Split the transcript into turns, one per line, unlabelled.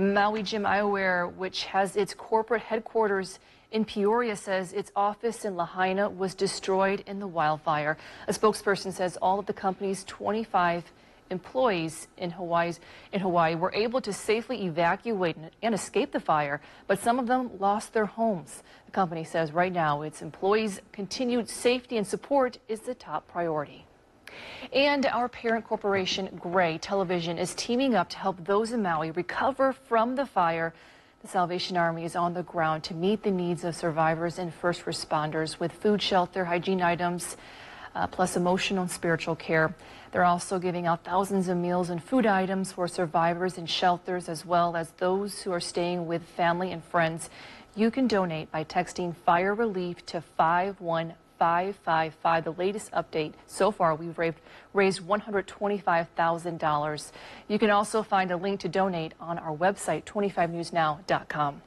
Maui Jim Eyewear, which has its corporate headquarters in Peoria, says its office in Lahaina was destroyed in the wildfire. A spokesperson says all of the company's 25 employees in Hawaii's in Hawaii were able to safely evacuate and escape the fire, but some of them lost their homes. The company says right now its employees' continued safety and support is the top priority. And our parent corporation, Gray Television, is teaming up to help those in Maui recover from the fire. The Salvation Army is on the ground to meet the needs of survivors and first responders with food, shelter, hygiene items, uh, plus emotional and spiritual care. They're also giving out thousands of meals and food items for survivors in shelters as well as those who are staying with family and friends. You can donate by texting fire relief to 51555. The latest update so far, we've raised $125,000. You can also find a link to donate on our website, 25newsnow.com.